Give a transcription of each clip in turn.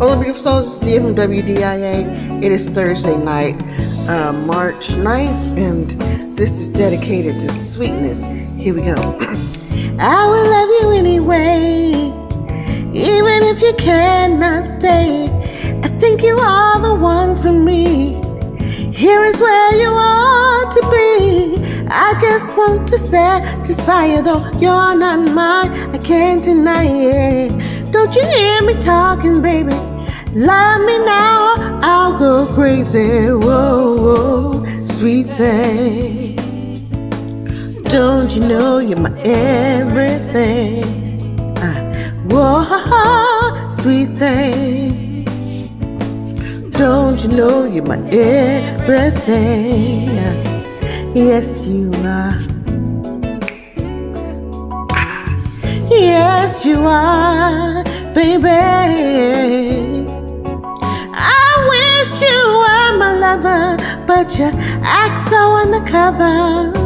Hola beautiful souls, it's Dia from WDIA. It is Thursday night, uh, March 9th, and this is dedicated to sweetness. Here we go. I will love you anyway, even if you cannot stay. I think you are the one for me. Here is where you ought to be. I just want to satisfy you, though you're not mine. I can't deny it. Don't you hear me talking, baby? Love me now, I'll go crazy. Whoa, whoa, sweet thing. Don't you know you're my everything? Uh, whoa, sweet thing. Don't you know you're my everything? Yes, you are. Yes, you are, baby. Lover, but you act so undercover.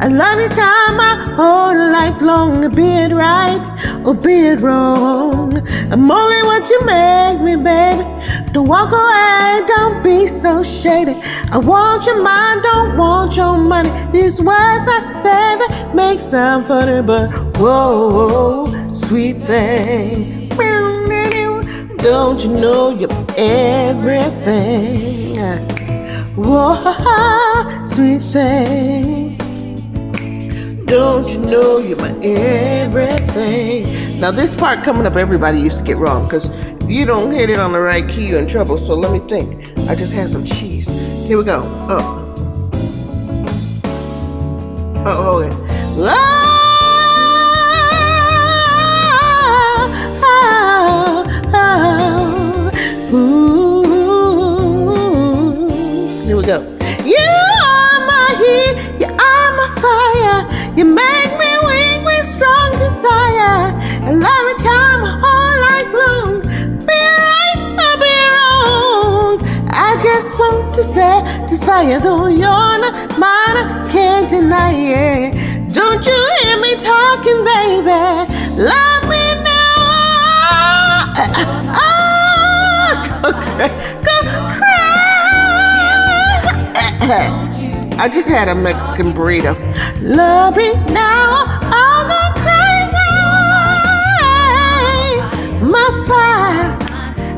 I love you time my whole life long, be it right or be it wrong. I'm only what you make me, baby. Don't walk away, don't be so shady. I want your mind, don't want your money. These words I say that make sound funny, but whoa sweet thing. Don't you know you're everything? Whoa, sweet thing. Don't you know you're my everything? Now this part coming up, everybody used to get wrong because you don't hit it on the right key, you're in trouble. So let me think. I just had some cheese. Here we go. Oh. Oh, okay. Go. You are my heat, you are my fire. You make me weak with strong desire. I love you my whole life long. Be right or be wrong. I just want to satisfy you, though you're not mine. Can't deny it. Don't you hear me talking, baby? Love I just had a Mexican burrito. Love me now, I'll go crazy. My fire,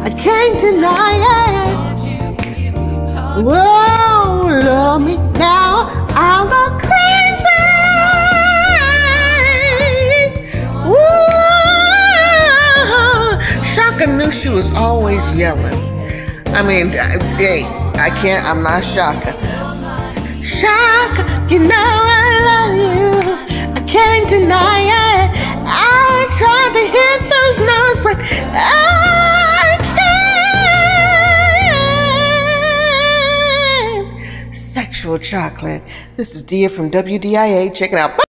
I can't deny it. Whoa, love me now, I'll go crazy. Whoa, Chaka knew she was always yelling. I mean, uh, hey, I can't, I'm not Chaka. Chaka, you know I love you. I can't deny it. I tried to hit those notes, but I can't. Sexual chocolate. This is Dia from WDIA. Check it out.